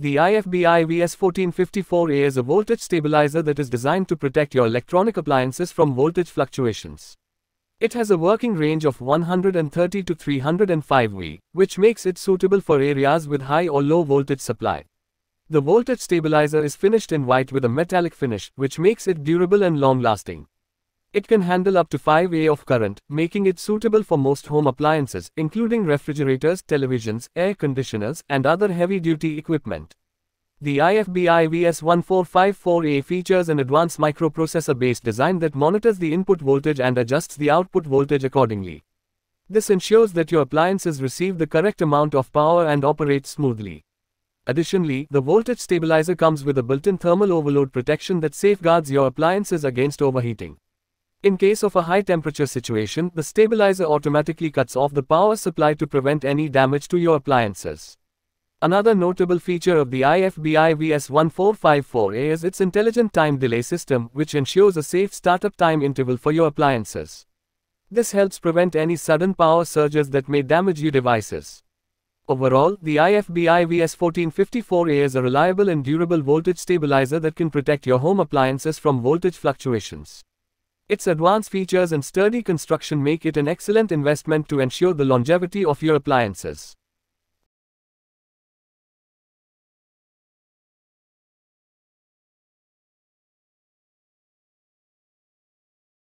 The IFBI VS1454A is a voltage stabilizer that is designed to protect your electronic appliances from voltage fluctuations. It has a working range of 130 to 305 V, which makes it suitable for areas with high or low voltage supply. The voltage stabilizer is finished in white with a metallic finish, which makes it durable and long-lasting. It can handle up to 5 A of current, making it suitable for most home appliances, including refrigerators, televisions, air conditioners, and other heavy-duty equipment. The IFBI VS1454A features an advanced microprocessor-based design that monitors the input voltage and adjusts the output voltage accordingly. This ensures that your appliances receive the correct amount of power and operate smoothly. Additionally, the voltage stabilizer comes with a built-in thermal overload protection that safeguards your appliances against overheating. In case of a high temperature situation, the stabilizer automatically cuts off the power supply to prevent any damage to your appliances. Another notable feature of the IFBI VS1454A is its intelligent time delay system, which ensures a safe startup time interval for your appliances. This helps prevent any sudden power surges that may damage your devices. Overall, the IFBI VS1454A is a reliable and durable voltage stabilizer that can protect your home appliances from voltage fluctuations. Its advanced features and sturdy construction make it an excellent investment to ensure the longevity of your appliances.